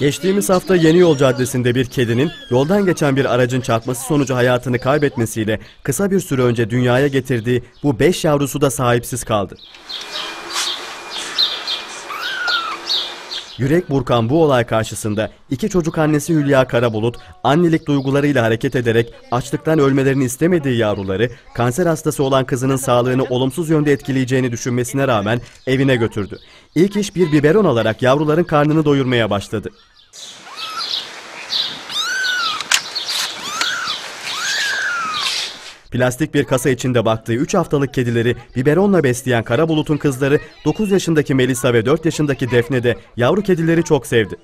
Geçtiğimiz hafta Yeni Yol Caddesi'nde bir kedinin yoldan geçen bir aracın çarpması sonucu hayatını kaybetmesiyle kısa bir süre önce dünyaya getirdiği bu 5 yavrusu da sahipsiz kaldı. Yürek burkan bu olay karşısında iki çocuk annesi Hülya Karabulut annelik duygularıyla hareket ederek açlıktan ölmelerini istemediği yavruları kanser hastası olan kızının sağlığını olumsuz yönde etkileyeceğini düşünmesine rağmen evine götürdü. İlk iş bir biberon alarak yavruların karnını doyurmaya başladı. Plastik bir kasa içinde baktığı 3 haftalık kedileri biberonla besleyen Karabulut'un kızları 9 yaşındaki Melisa ve 4 yaşındaki Defne de yavru kedileri çok sevdi.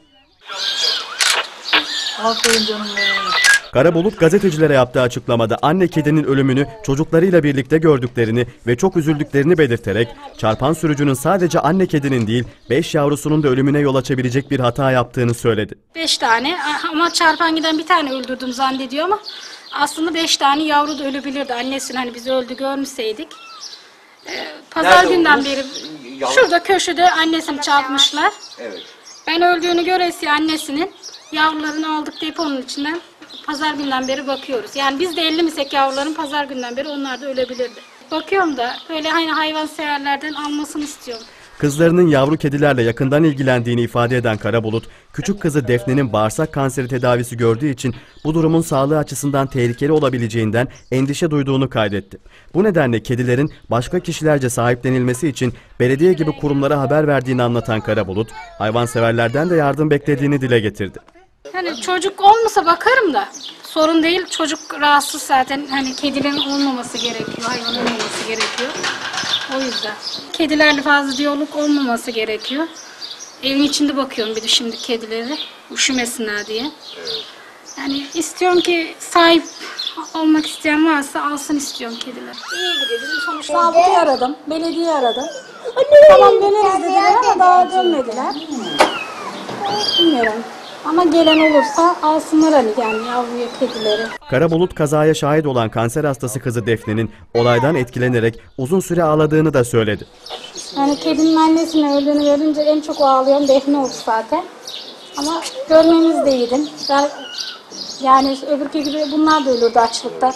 Aferin canım benim. Karabulut gazetecilere yaptığı açıklamada anne kedinin ölümünü çocuklarıyla birlikte gördüklerini ve çok üzüldüklerini belirterek çarpan sürücünün sadece anne kedinin değil 5 yavrusunun da ölümüne yol açabilecek bir hata yaptığını söyledi. Beş tane ama çarpan giden bir tane öldürdüm zannediyor ama aslında beş tane yavru da ölebilirdi. Annesini hani biz öldü görmüşseydik. Ee, pazar Nerede günden oldunuz? beri Yavru- şurada köşede annesini çarpmışlar. Evet. Ben öldüğünü göresi annesinin yavrularını aldık deponun içinden. Pazar günden beri bakıyoruz. Yani biz de ellemisek yavruların pazar günden beri onlar da ölebilirdi. Bakıyorum da böyle hani hayvan severlerden almasını istiyorum. Kızlarının yavru kedilerle yakından ilgilendiğini ifade eden Karabulut, küçük kızı Defne'nin bağırsak kanseri tedavisi gördüğü için bu durumun sağlığı açısından tehlikeli olabileceğinden endişe duyduğunu kaydetti. Bu nedenle kedilerin başka kişilerce sahiplenilmesi için belediye gibi kurumlara haber verdiğini anlatan Karabulut, hayvanseverlerden de yardım beklediğini dile getirdi. Yani çocuk olmasa bakarım da sorun değil. Çocuk rahatsız zaten hani kedilerin olmaması gerekiyor, hayvan olmaması gerekiyor. O yüzden. Kedilerle fazla diyalog olmaması gerekiyor. Evin içinde bakıyorum bir de şimdi kedilere üşümesinler diye. Yani istiyorum ki sahip olmak isteyen varsa alsın istiyorum kediler. İyi gidiyor. Bizim sonuçta sabıkayı aradım. Belediye aradım. Tamam döneriz dediler ama daha dönmediler. Bilmiyorum. Ama gelen olursa alsınlar hani yani yavruya kedileri. Karabulut kazaya şahit olan kanser hastası kızı Defne'nin olaydan etkilenerek uzun süre ağladığını da söyledi. Yani kedinin annesinin öldüğünü görünce en çok ağlıyorum Defne oldu zaten. Ama görmemiz de iyiydi. Ben- Yani öbürkü gibi bunlar da ölürdü açlıktan.